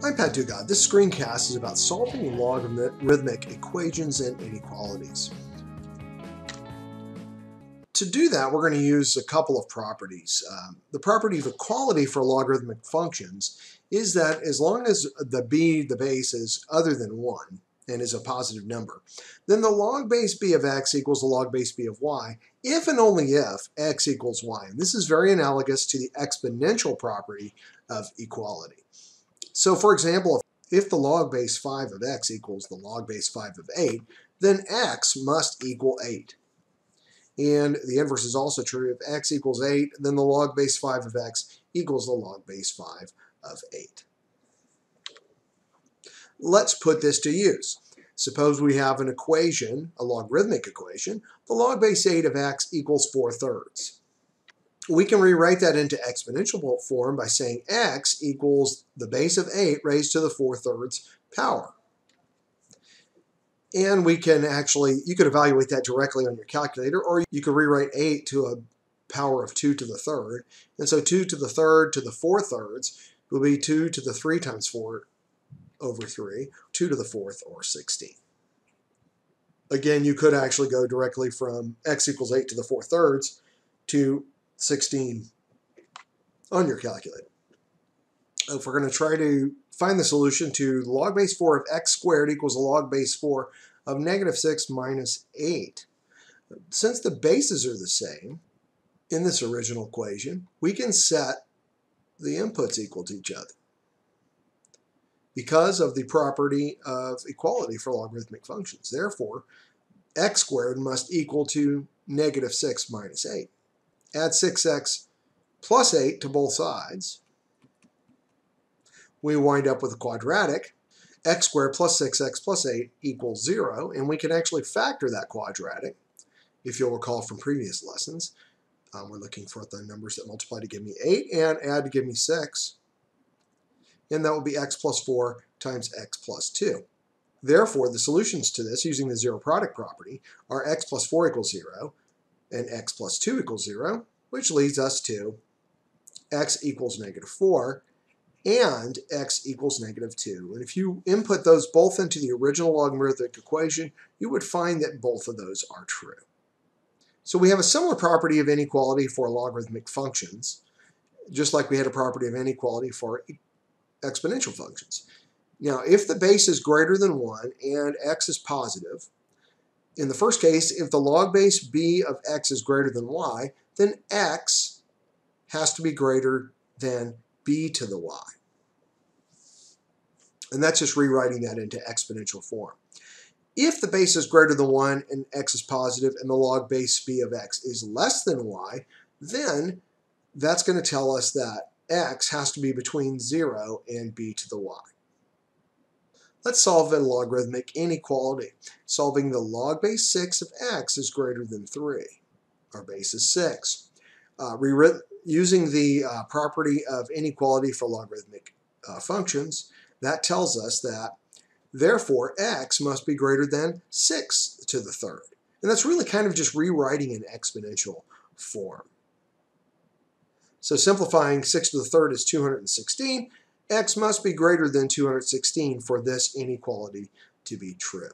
I'm Pat Dugas. This screencast is about solving logarithmic equations and inequalities. To do that, we're going to use a couple of properties. Um, the property of equality for logarithmic functions is that as long as the b, the base, is other than 1 and is a positive number, then the log base b of x equals the log base b of y if and only if x equals y. And this is very analogous to the exponential property of equality. So for example, if the log base 5 of x equals the log base 5 of 8, then x must equal 8. And the inverse is also true. If x equals 8, then the log base 5 of x equals the log base 5 of 8. Let's put this to use. Suppose we have an equation, a logarithmic equation. The log base 8 of x equals 4 thirds we can rewrite that into exponential form by saying x equals the base of 8 raised to the 4 thirds power. And we can actually, you could evaluate that directly on your calculator, or you could rewrite 8 to a power of 2 to the third. And so 2 to the third to the 4 thirds will be 2 to the 3 times 4 over 3, 2 to the 4th, or 16. Again, you could actually go directly from x equals 8 to the 4 thirds to 16 on your calculator. If we're going to try to find the solution to log base 4 of x squared equals log base 4 of negative 6 minus 8. Since the bases are the same in this original equation, we can set the inputs equal to each other because of the property of equality for logarithmic functions. Therefore, x squared must equal to negative 6 minus 8 add 6x plus 8 to both sides, we wind up with a quadratic. x squared plus 6x plus 8 equals 0, and we can actually factor that quadratic, if you'll recall from previous lessons. Um, we're looking for the numbers that multiply to give me 8 and add to give me 6. And that will be x plus 4 times x plus 2. Therefore, the solutions to this, using the zero product property, are x plus 4 equals 0, and x plus 2 equals 0, which leads us to x equals negative 4 and x equals negative 2. And if you input those both into the original logarithmic equation, you would find that both of those are true. So we have a similar property of inequality for logarithmic functions, just like we had a property of inequality for exponential functions. Now, if the base is greater than 1 and x is positive, in the first case, if the log base b of x is greater than y, then x has to be greater than b to the y. And that's just rewriting that into exponential form. If the base is greater than 1 and x is positive and the log base b of x is less than y, then that's going to tell us that x has to be between 0 and b to the y. Let's solve a logarithmic inequality. Solving the log base 6 of x is greater than 3. Our base is 6. Uh, using the uh, property of inequality for logarithmic uh, functions, that tells us that therefore x must be greater than 6 to the third. And that's really kind of just rewriting an exponential form. So simplifying 6 to the third is 216, x must be greater than 216 for this inequality to be true.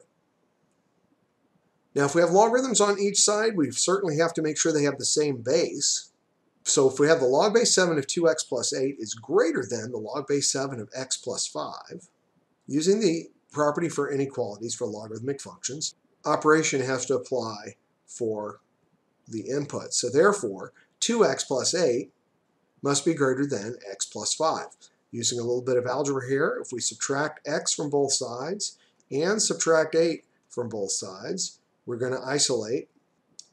Now, if we have logarithms on each side, we certainly have to make sure they have the same base. So if we have the log base 7 of 2x plus 8 is greater than the log base 7 of x plus 5, using the property for inequalities for logarithmic functions, operation has to apply for the input. So therefore, 2x plus 8 must be greater than x plus 5. Using a little bit of algebra here, if we subtract x from both sides and subtract 8 from both sides, we're going to isolate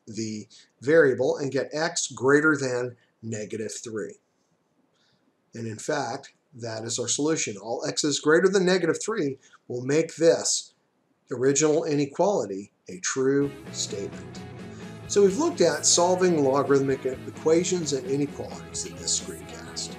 the variable and get x greater than negative 3. And in fact, that is our solution. All x's greater than negative 3 will make this original inequality a true statement. So we've looked at solving logarithmic equations and inequalities in this screencast.